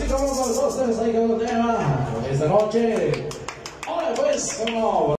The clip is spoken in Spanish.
así como con tema esta noche.